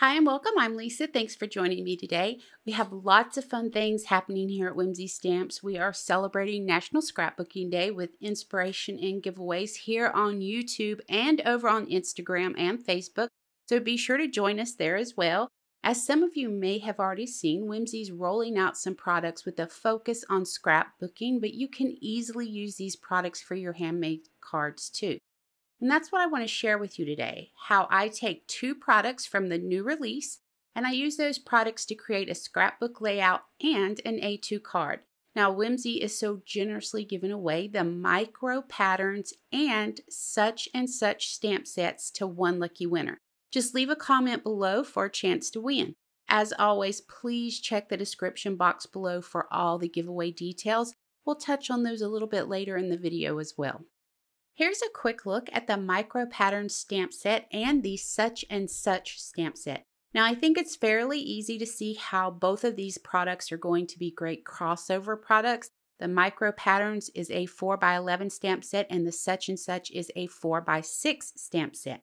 Hi and welcome. I'm Lisa. Thanks for joining me today. We have lots of fun things happening here at Whimsy Stamps. We are celebrating National Scrapbooking Day with inspiration and giveaways here on YouTube and over on Instagram and Facebook. So be sure to join us there as well. As some of you may have already seen, Whimsy's rolling out some products with a focus on scrapbooking, but you can easily use these products for your handmade cards too. And that's what I want to share with you today how I take two products from the new release and I use those products to create a scrapbook layout and an A2 card. Now, Whimsy is so generously giving away the micro patterns and such and such stamp sets to one lucky winner. Just leave a comment below for a chance to win. As always, please check the description box below for all the giveaway details. We'll touch on those a little bit later in the video as well. Here's a quick look at the micro pattern stamp set and the such and such stamp set. Now I think it's fairly easy to see how both of these products are going to be great crossover products. The micro patterns is a 4x11 stamp set and the such and such is a 4x6 stamp set.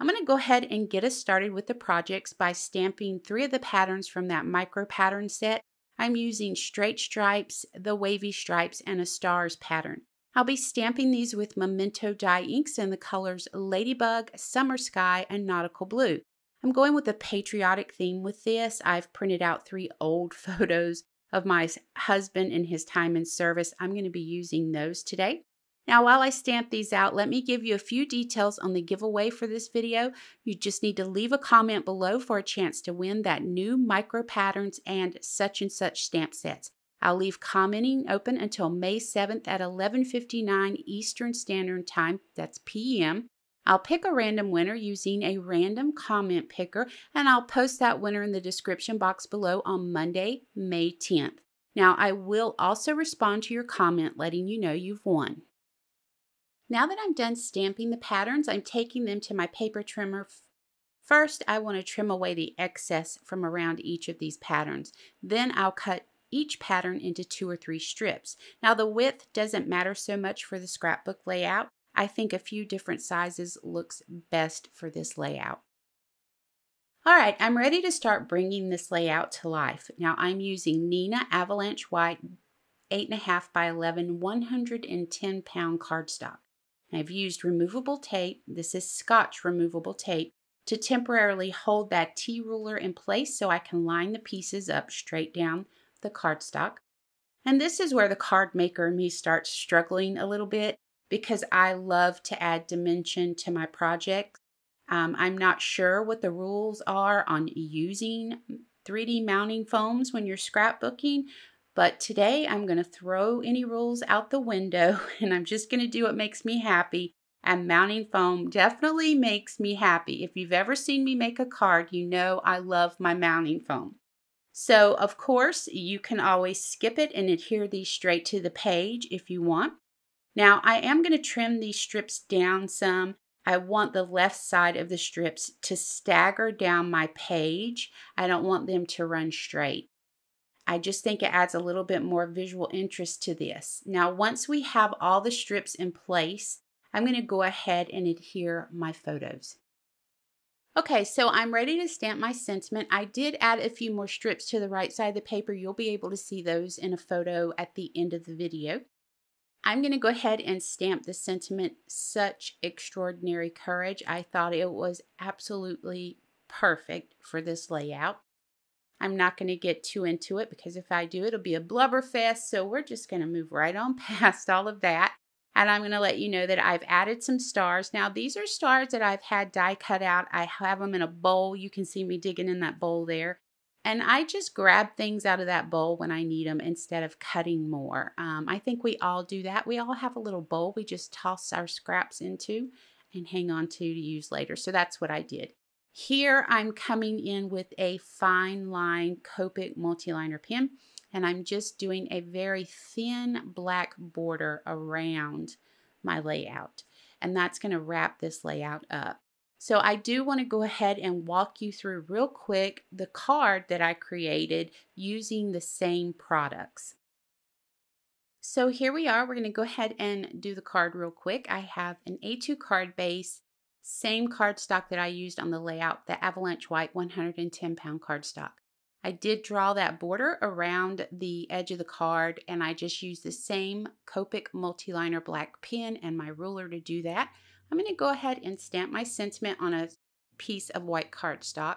I'm going to go ahead and get us started with the projects by stamping three of the patterns from that micro pattern set. I'm using straight stripes, the wavy stripes, and a stars pattern. I'll be stamping these with Memento dye inks in the colors Ladybug, Summer Sky, and Nautical Blue. I'm going with a patriotic theme with this. I've printed out three old photos of my husband in his time in service. I'm going to be using those today. Now, while I stamp these out, let me give you a few details on the giveaway for this video. You just need to leave a comment below for a chance to win that new micro patterns and such and such stamp sets. I'll leave commenting open until May 7th at 11:59 Eastern Standard Time, that's PM. I'll pick a random winner using a random comment picker and I'll post that winner in the description box below on Monday, May 10th. Now, I will also respond to your comment letting you know you've won. Now that I'm done stamping the patterns, I'm taking them to my paper trimmer. First, I want to trim away the excess from around each of these patterns. Then I'll cut each pattern into two or three strips. Now the width doesn't matter so much for the scrapbook layout. I think a few different sizes looks best for this layout. All right, I'm ready to start bringing this layout to life. Now I'm using Neenah Avalanche White 8.5 by 11 110 pound cardstock. I've used removable tape, this is Scotch removable tape, to temporarily hold that T-ruler in place so I can line the pieces up straight down the cardstock. And this is where the card maker me starts struggling a little bit because I love to add dimension to my projects. Um, I'm not sure what the rules are on using 3D mounting foams when you're scrapbooking, but today I'm going to throw any rules out the window and I'm just going to do what makes me happy. And mounting foam definitely makes me happy. If you've ever seen me make a card, you know I love my mounting foam. So, of course, you can always skip it and adhere these straight to the page if you want. Now, I am going to trim these strips down some. I want the left side of the strips to stagger down my page. I don't want them to run straight. I just think it adds a little bit more visual interest to this. Now, once we have all the strips in place, I'm going to go ahead and adhere my photos. Okay, so I'm ready to stamp my sentiment. I did add a few more strips to the right side of the paper. You'll be able to see those in a photo at the end of the video. I'm going to go ahead and stamp the sentiment, such extraordinary courage. I thought it was absolutely perfect for this layout. I'm not going to get too into it because if I do, it'll be a blubber fest. So we're just going to move right on past all of that. And I'm going to let you know that I've added some stars. Now, these are stars that I've had die cut out. I have them in a bowl. You can see me digging in that bowl there. And I just grab things out of that bowl when I need them instead of cutting more. Um, I think we all do that. We all have a little bowl we just toss our scraps into and hang on to to use later. So that's what I did. Here I'm coming in with a fine line Copic multiliner pen and I'm just doing a very thin black border around my layout. And that's going to wrap this layout up. So I do want to go ahead and walk you through real quick the card that I created using the same products. So here we are. We're going to go ahead and do the card real quick. I have an A2 card base Same cardstock that I used on the layout, the Avalanche White 110 pound cardstock. I did draw that border around the edge of the card and I just used the same Copic Multiliner black pen and my ruler to do that. I'm going to go ahead and stamp my sentiment on a piece of white cardstock.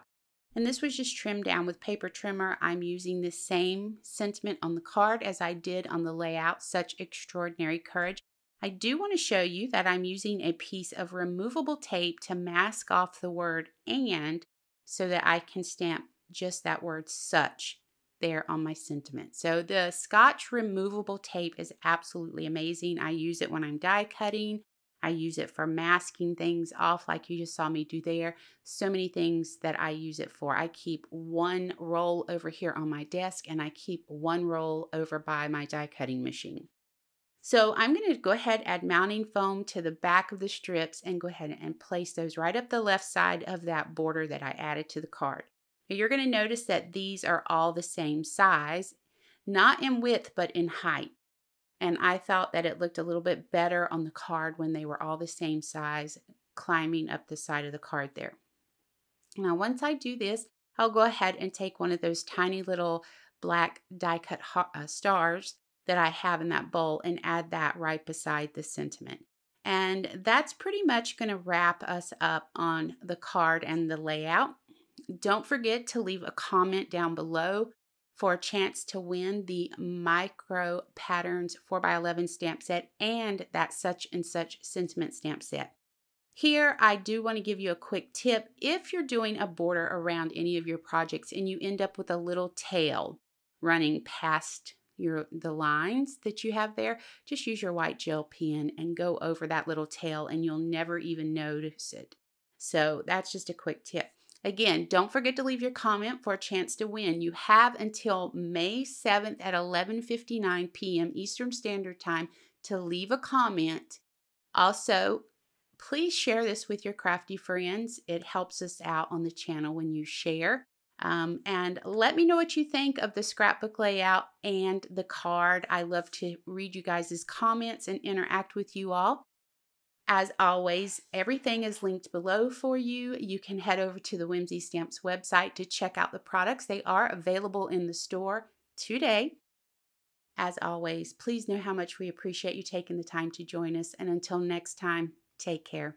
And this was just trimmed down with paper trimmer. I'm using the same sentiment on the card as I did on the layout, such extraordinary courage. I do want to show you that I'm using a piece of removable tape to mask off the word and so that I can stamp just that word such there on my sentiment. So the Scotch removable tape is absolutely amazing. I use it when I'm die cutting. I use it for masking things off like you just saw me do there. So many things that I use it for. I keep one roll over here on my desk and I keep one roll over by my die cutting machine. So I'm going to go ahead add mounting foam to the back of the strips and go ahead and place those right up the left side of that border that I added to the card. You're going to notice that these are all the same size, not in width, but in height. And I thought that it looked a little bit better on the card when they were all the same size climbing up the side of the card there. Now, once I do this, I'll go ahead and take one of those tiny little black die cut uh, stars that I have in that bowl and add that right beside the sentiment. And that's pretty much going to wrap us up on the card and the layout. Don't forget to leave a comment down below for a chance to win the Micro Patterns 4x11 stamp set and that such and such sentiment stamp set. Here, I do want to give you a quick tip. If you're doing a border around any of your projects and you end up with a little tail running past your the lines that you have there, just use your white gel pen and go over that little tail and you'll never even notice it. So that's just a quick tip. Again, don't forget to leave your comment for a chance to win. You have until May 7th at 11:59 p.m. Eastern Standard Time to leave a comment. Also, please share this with your crafty friends. It helps us out on the channel when you share. Um, and let me know what you think of the scrapbook layout and the card. I love to read you guys' comments and interact with you all. As always, everything is linked below for you. You can head over to the Whimsy Stamps website to check out the products. They are available in the store today. As always, please know how much we appreciate you taking the time to join us. And until next time, take care.